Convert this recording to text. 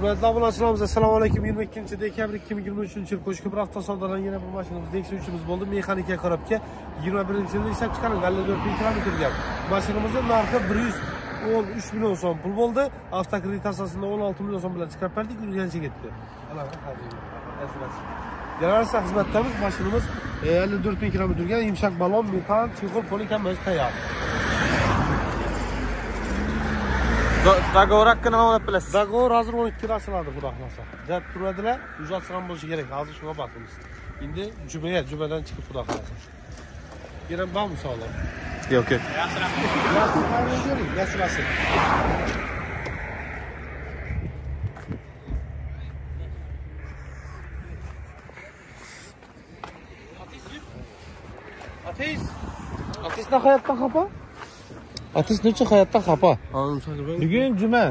Hürmetli obunachilarimiz assalomu alaykum. 22 dekabr 2023 yil qo'shko'pir avtosodadan yana bir mashinamiz Nexia 3imiz bo'ldi. Mexanika korobka 21 yilda ishlab chiqarilgan 54 ming kilometrga mashinamizning narxi 113 million so'm pul bo'ldi. Avtokredit asosida 16 million so'm bilan chiqarib berdik. Yurgancha ketdi Yararsa xizmatdamiz. Mashinamiz e, 54 ming kilometr yurgan yumshoq balon metan chexol polikamaz tayyor. Dogovor haqqi nima bo'lib bilasiz? Договор hozir 12 kunda ochiladi xudo xohlasa. Gap turadilar, ijodsi ham bo'lishi kerak. Hozir shunga baxtimiz. Endi jumaga, jumadan chiqib xudo xohlasa. Yana bormi savol? Yo'q, yo'q. Yaxshi bo'lsin. Ateist. Ateist hayotdan xafa? Ateist nechun hayotdan xafa? Bugun juma.